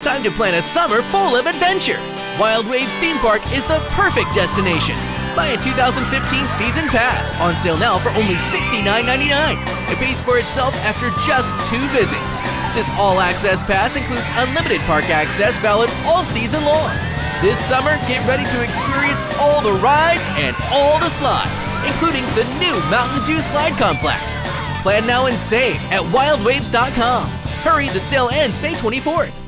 Time to plan a summer full of adventure. Wild Waves Theme Park is the perfect destination. Buy a 2015 season pass, on sale now for only $69.99. It pays for itself after just two visits. This all access pass includes unlimited park access valid all season long. This summer, get ready to experience all the rides and all the slides, including the new Mountain Dew Slide Complex. Plan now and save at wildwaves.com. Hurry, the sale ends May 24th.